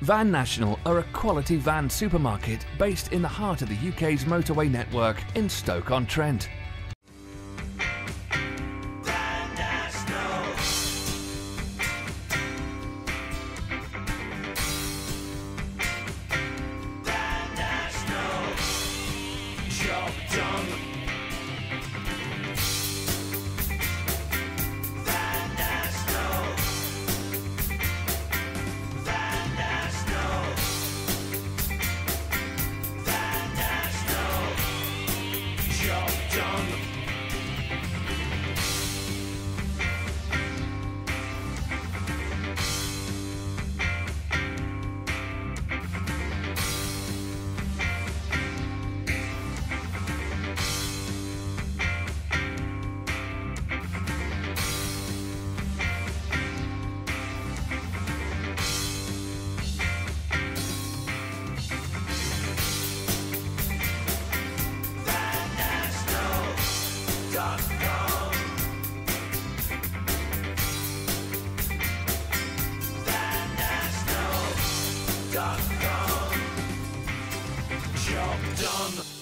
Van National are a quality van supermarket based in the heart of the UK's motorway network in Stoke-on-Trent. Job VanNational.com. Job done.